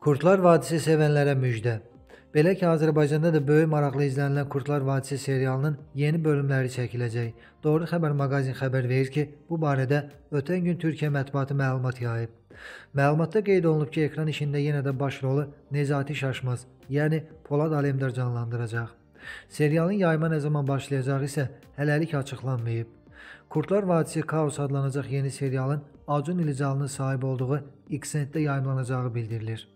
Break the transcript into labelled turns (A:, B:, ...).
A: Kurtlar Vadisi sevənlərə müjdə. Belə ki, Azərbaycanda da böyük maraqla izlənilən Kurtlar Vadisi serialının yeni bölümləri çəkiləcək. Doğru Xəbər maqazin xəbər verir ki, bu barədə ötən gün Türkiyə mətbuatı məlumat yayıb. Məlumatda qeyd olunub ki, ekran işində yenə də baş rolu Nezati Şaşmaz, yəni Polad Alemdar canlandıracaq. Serialın yayıma nə zaman başlayacağı isə hələlik açıqlanmayıb. Kurtlar Vadisi Kaos adlanacaq yeni serialın Acun İlicalının sahib olduğu Xnet-də yayımlanacağı bildirilir.